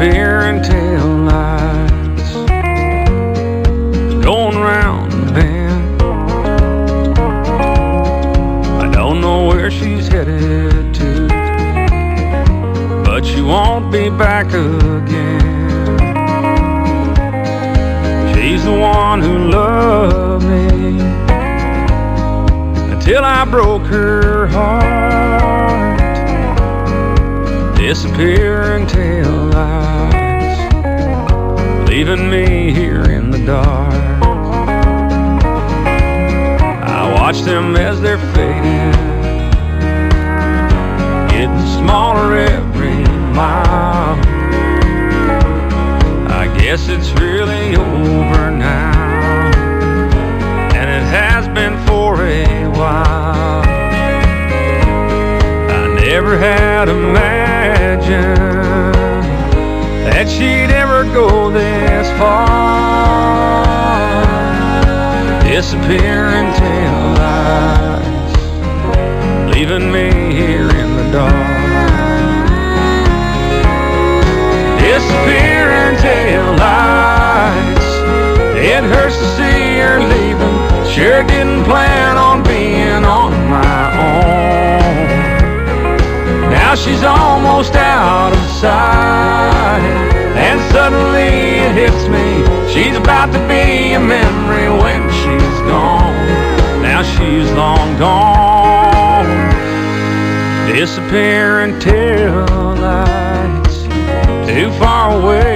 fairy tale lights going round the bend. I don't know where she's headed to, but she won't be back again. She's the one who loved me until I broke her heart. Disappearing tail lights, leaving me here in the dark. I watch them as they're fading, getting smaller every mile. I guess it's really over now, and it has been for a while. I never had that she'd ever go this far. Disappearing tail lights, leaving me here in the dark. Disappearing tail lights, it hurts to see her leaving. Sure didn't plan on Now she's almost out of sight, and suddenly it hits me. She's about to be a memory when she's gone. Now she's long gone. Disappearing tail lights, too far away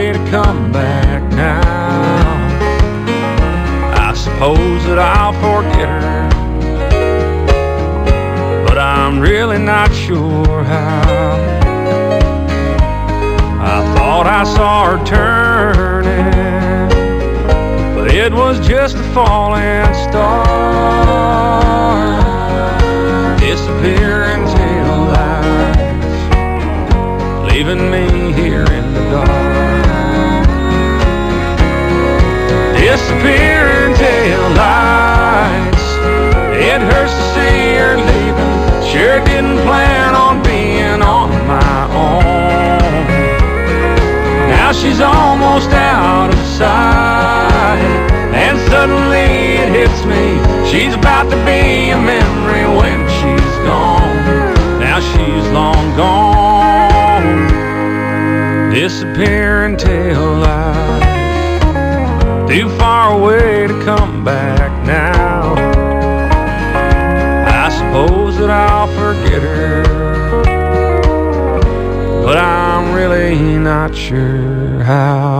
not sure how. I thought I saw her turning, but it was just a falling star. Disappearing tail lights, leaving me here in the dark. Disappearing tail lights, it hurts to see her leaving. Sure didn't she's almost out of sight, and suddenly it hits me. She's about to be a memory when she's gone. Now she's long gone. Disappearing tail lights, too far away to come back now. I suppose that I'll forget her, but I'm really not sure how.